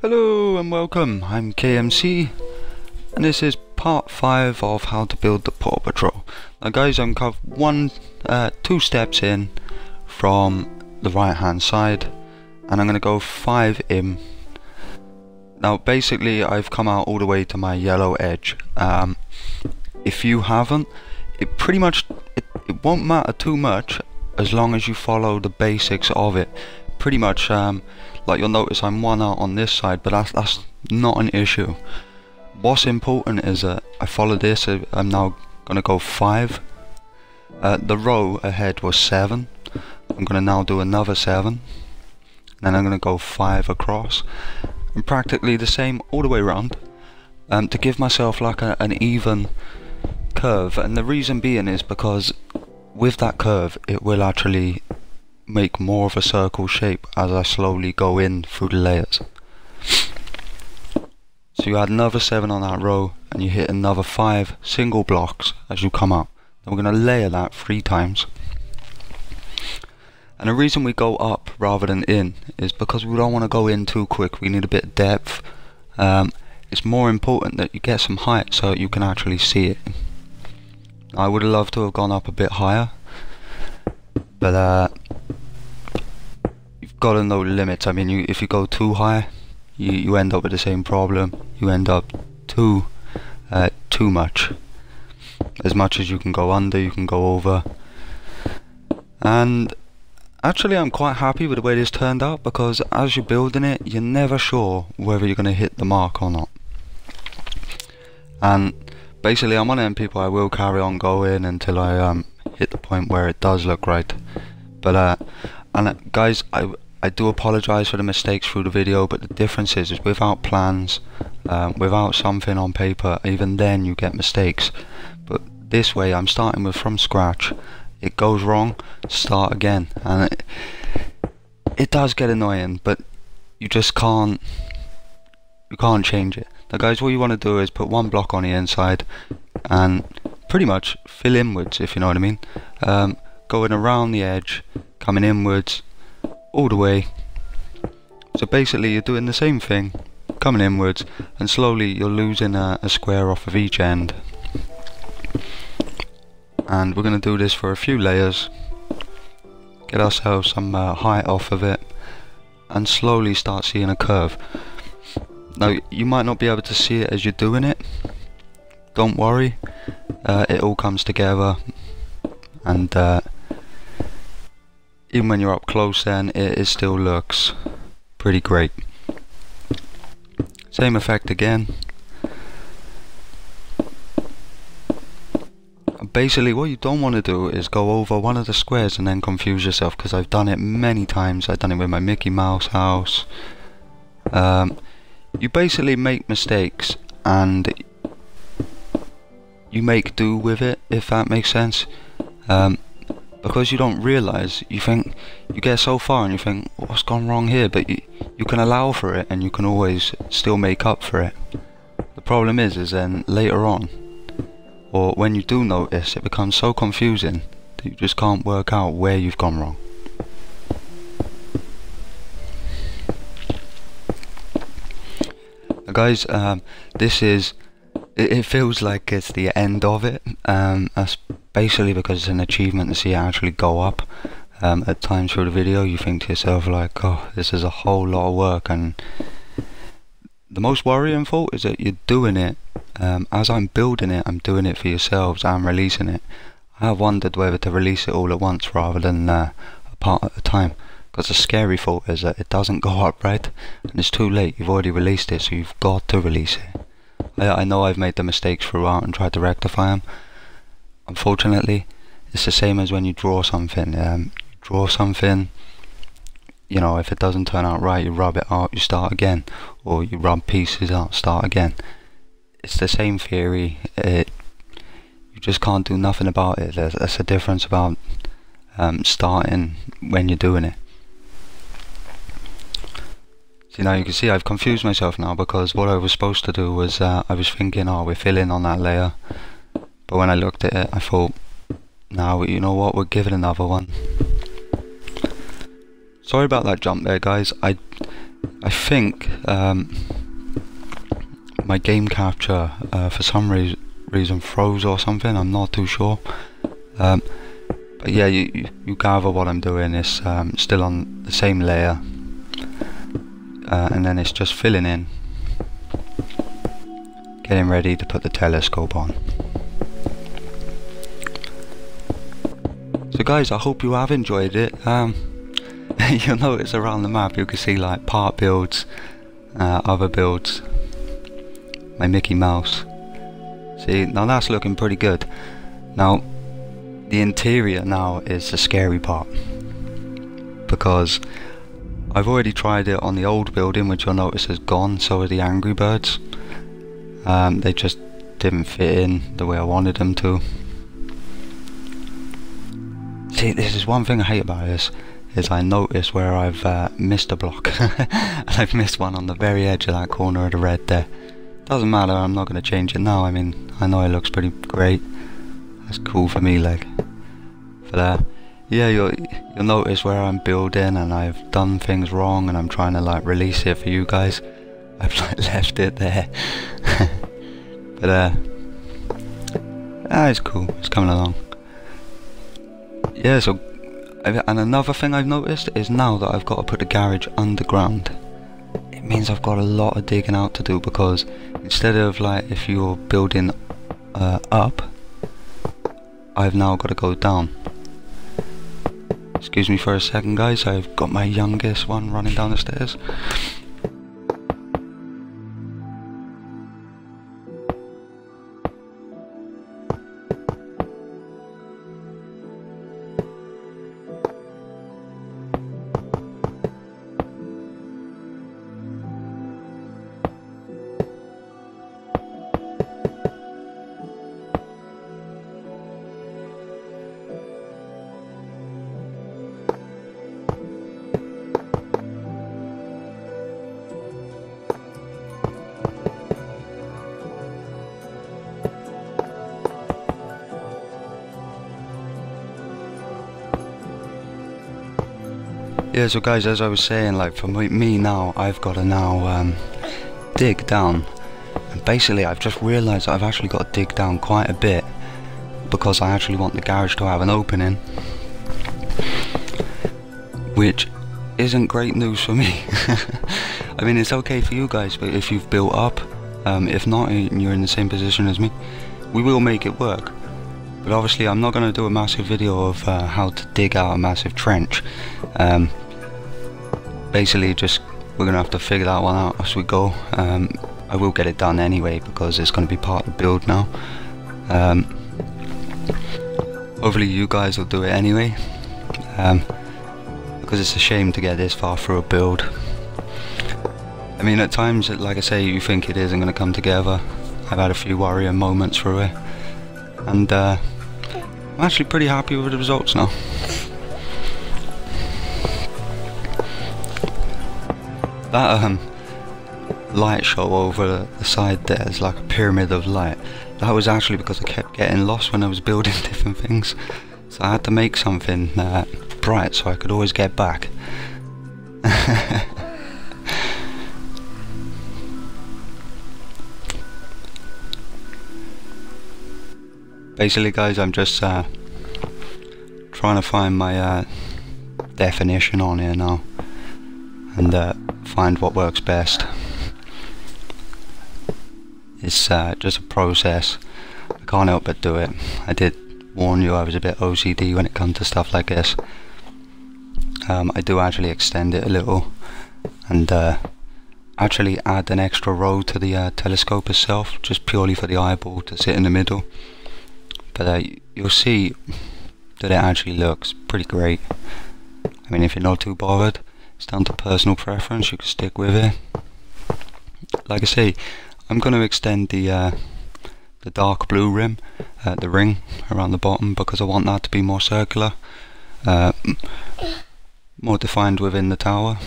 Hello and welcome, I'm KMC and this is part 5 of how to build the Paw Patrol. Now guys I'm one, uh, two steps in from the right hand side and I'm going to go 5 in. Now basically I've come out all the way to my yellow edge. Um, if you haven't, it pretty much, it, it won't matter too much as long as you follow the basics of it. Pretty much um, like you'll notice I'm one out on this side but that's, that's not an issue. What's important is that I follow this I'm now gonna go 5 uh, the row ahead was 7 I'm gonna now do another 7 then I'm gonna go 5 across. And practically the same all the way around. Um, to give myself like a, an even curve. And the reason being is because with that curve it will actually make more of a circle shape as I slowly go in through the layers. So you add another 7 on that row and you hit another 5 single blocks as you come up. Then we're going to layer that 3 times. And the reason we go up rather than in is because we don't want to go in too quick. We need a bit of depth. Um, it's more important that you get some height so you can actually see it. I would have loved to have gone up a bit higher. But uh, got to know limits. I mean, you, if you go too high, you, you end up with the same problem. You end up too uh, too much. As much as you can go under, you can go over. And actually, I'm quite happy with the way this turned out because as you're building it, you're never sure whether you're going to hit the mark or not. And basically, I'm one of them people. I will carry on going until I um, hit the point where it does look right. But uh, and uh, guys, I I do apologise for the mistakes through the video, but the difference is, is without plans, um, without something on paper, even then you get mistakes. But this way, I'm starting with from scratch. It goes wrong, start again, and it, it does get annoying, but you just can't, you can't change it. Now guys, what you want to do is put one block on the inside, and pretty much fill inwards, if you know what I mean. Um, going around the edge, coming inwards, all the way. So basically you're doing the same thing, coming inwards, and slowly you're losing a, a square off of each end. And we're going to do this for a few layers, get ourselves some uh, height off of it, and slowly start seeing a curve. Now you might not be able to see it as you're doing it, don't worry, uh, it all comes together and uh, even when you're up close then it, it still looks pretty great. Same effect again. Basically what you don't want to do is go over one of the squares and then confuse yourself because I've done it many times. I've done it with my Mickey Mouse house. Um, you basically make mistakes and you make do with it if that makes sense. Um, because you don't realize you think you get so far and you think what's gone wrong here? But you, you can allow for it and you can always still make up for it. The problem is is then later on or when you do notice it becomes so confusing that you just can't work out where you've gone wrong. Guys um, this is it, it feels like it's the end of it. Um, basically because it's an achievement to see it actually go up. Um, at times through the video you think to yourself like, oh, this is a whole lot of work and the most worrying thought is that you're doing it, um, as I'm building it, I'm doing it for yourselves, I'm releasing it. I have wondered whether to release it all at once rather than uh, a part at a time. Because the scary thought is that it doesn't go up right, and it's too late, you've already released it, so you've got to release it. I, I know I've made the mistakes throughout and tried to rectify them, unfortunately, it's the same as when you draw something. Um, draw something, you know, if it doesn't turn out right, you rub it out, you start again, or you rub pieces out, start again. It's the same theory. It, you just can't do nothing about it. There's, there's a difference about um, starting when you're doing it. See now you can see I've confused myself now because what I was supposed to do was uh, I was thinking oh we're filling on that layer but when I looked at it, I thought, now you know what, we'll give it another one. Sorry about that jump there, guys. I I think um, my game capture uh, for some re reason froze or something. I'm not too sure. Um, but yeah, you, you gather what I'm doing is um, still on the same layer, uh, and then it's just filling in, getting ready to put the telescope on. So guys, I hope you have enjoyed it. Um, you'll notice around the map you can see like part builds, uh, other builds, my Mickey Mouse. See, now that's looking pretty good. Now, the interior now is the scary part. Because I've already tried it on the old building, which you'll notice is gone, so are the Angry Birds. Um, they just didn't fit in the way I wanted them to. See, this is one thing I hate about this, is I notice where I've uh, missed a block. and I've missed one on the very edge of that corner of the red there. Doesn't matter, I'm not going to change it now, I mean, I know it looks pretty great. That's cool for me, like. But uh, yeah, you'll, you'll notice where I'm building and I've done things wrong and I'm trying to like release it for you guys. I've like left it there. but uh, ah, it's cool, it's coming along. Yeah, so, and another thing I've noticed is now that I've got to put the garage underground it means I've got a lot of digging out to do because instead of like if you're building uh, up I've now got to go down. Excuse me for a second guys I've got my youngest one running down the stairs Yeah, so guys, as I was saying, like for me now, I've got to now um, dig down. And basically, I've just realised I've actually got to dig down quite a bit because I actually want the garage to have an opening. Which isn't great news for me. I mean, it's okay for you guys, but if you've built up, um, if not, and you're in the same position as me, we will make it work. But obviously, I'm not going to do a massive video of uh, how to dig out a massive trench. Um, basically just we're gonna have to figure that one out as we go. Um, I will get it done anyway because it's gonna be part of the build now. Um, hopefully you guys will do it anyway. Um, because it's a shame to get this far through a build. I mean at times like I say you think it isn't gonna come together. I've had a few warrior moments through it. And uh, I'm actually pretty happy with the results now That um, light show over the side there is like a pyramid of light. That was actually because I kept getting lost when I was building different things. So I had to make something uh, bright so I could always get back. Basically guys, I'm just uh, trying to find my uh, definition on here now. And uh, find what works best. It's uh, just a process. I can't help but do it. I did warn you I was a bit OCD when it comes to stuff like this. Um, I do actually extend it a little and uh, actually add an extra row to the uh, telescope itself just purely for the eyeball to sit in the middle. But uh, you'll see that it actually looks pretty great. I mean if you're not too bothered it's down to personal preference, you can stick with it. Like I say, I'm going to extend the uh, the dark blue rim, uh, the ring around the bottom because I want that to be more circular, uh, more defined within the tower.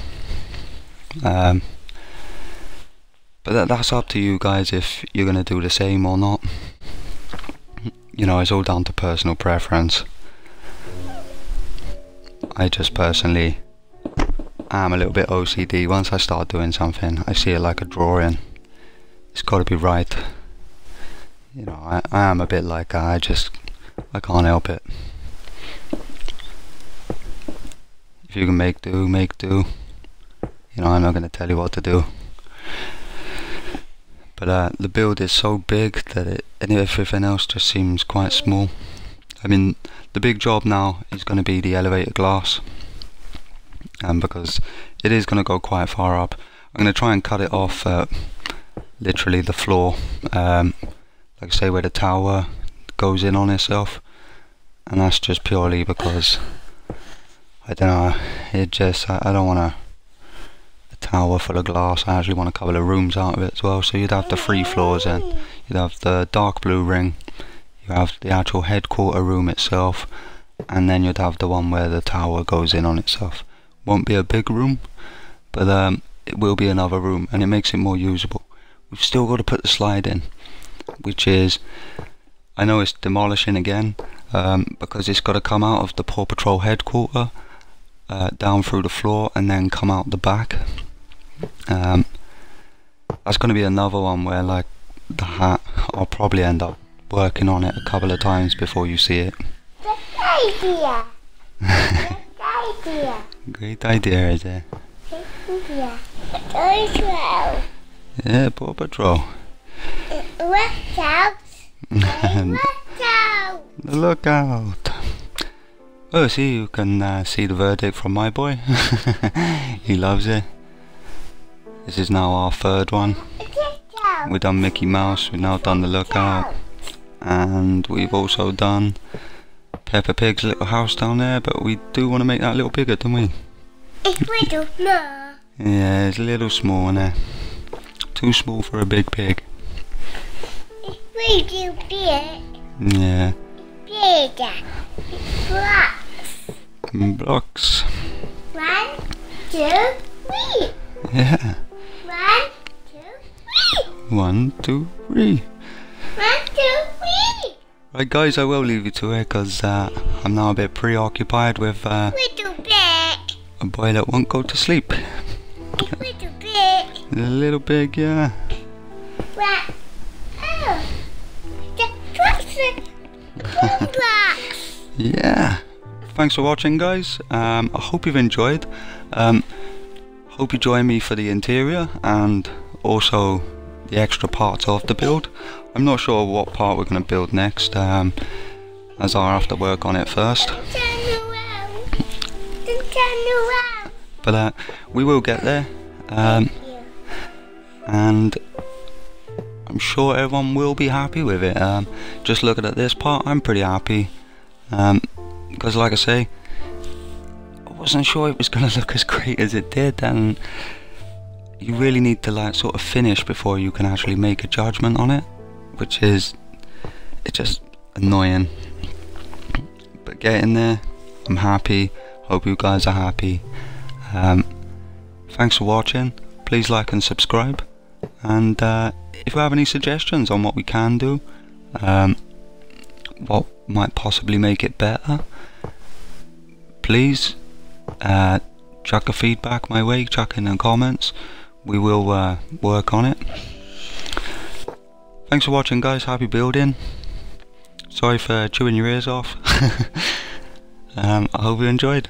Um, but that, that's up to you guys if you're going to do the same or not. You know, it's all down to personal preference. I just personally am a little bit OCD. Once I start doing something, I see it like a drawing. It's got to be right. You know, I, I am a bit like that. I just, I can't help it. If you can make do, make do. You know, I'm not going to tell you what to do. But uh, the build is so big that it, and everything else just seems quite small. I mean, the big job now is going to be the elevator glass. Um, because it is going to go quite far up. I'm going to try and cut it off uh, literally the floor. Um, like say, where the tower goes in on itself. And that's just purely because I don't know, it just, I, I don't want a, a tower full of glass, I actually want a couple of rooms out of it as well, so you'd have the three floors in, you'd have the dark blue ring, you have the actual headquarter room itself, and then you'd have the one where the tower goes in on itself. Won't be a big room, but um, it will be another room, and it makes it more usable. We've still got to put the slide in, which is, I know it's demolishing again, um, because it's got to come out of the Paw Patrol headquarter, uh, down through the floor and then come out the back. Um, that's going to be another one where like the hat, I'll probably end up working on it a couple of times before you see it. Good idea. Good idea. Great idea, is it? Idea. Also, Yeah, Paw Patrol. watch out. Watch out. look out! Oh, see, you can uh, see the verdict from my boy. he loves it. This is now our third one. We've done Mickey Mouse, we've now done the lookout, and we've also done Peppa Pig's little house down there, but we do want to make that a little bigger, don't we? It's little small. Yeah, it's a little small in there. Too small for a big pig. It's little big. Yeah. Bigger. Blocks. Blocks. One, two, three. Yeah. One, two, three. One, two, three. One, two, three. Right, guys, I will leave you to it because uh, I'm now a bit preoccupied with uh, Little bit. a boy that won't go to sleep. Little bit. A little big, yeah. Oh. The blocks. The blocks. Yeah. Thanks for watching, guys. Um, I hope you've enjoyed. Um, hope you join me for the interior and also the extra parts of the build. I'm not sure what part we're going to build next, um, as I have to work on it first. But uh, we will get there, um, and I'm sure everyone will be happy with it. Um, just looking at this part, I'm pretty happy. Um, because like I say, I wasn't sure it was going to look as great as it did, and you really need to like sort of finish before you can actually make a judgment on it, which is it's just annoying. But getting there, I'm happy. Hope you guys are happy. Um, thanks for watching. Please like and subscribe. And uh, if you have any suggestions on what we can do, um, what might possibly make it better, please uh, chuck a feedback my way, chuck in the comments. We will uh, work on it. Thanks for watching, guys. Happy building. Sorry for chewing your ears off. um, I hope you enjoyed.